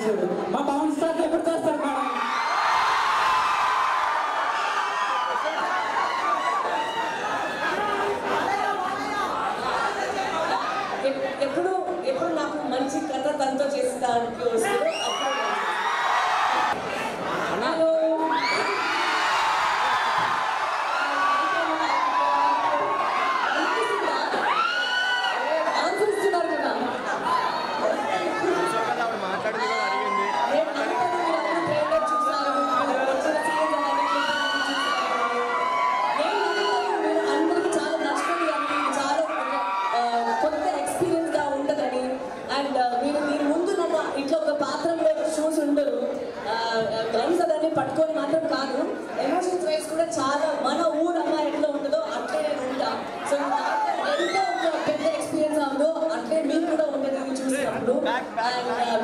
చేశాడు. మా పవన్ స్టార్ ఎప్పుడు చేస్తారు మేడం? ఎప్పుడు ఎప్పుడు నాకు మంచి కథ తనతో చేసేదానికి వస్తుంది అదన్నీ పట్టుకొని మాత్రం కాదు. ఎమోషన్స్ వైజ్ కూడా చాలా మన ఊరు అమ్మాయి ఎట్లా ఉంటుందో అట్లే నేను ఉంటా. సో ఎంత పెద్ద ఎక్స్పీరియన్స్ ఉందో అట్లే మీకు కూడా ఉంటుంది చూసినప్పుడు. అండ్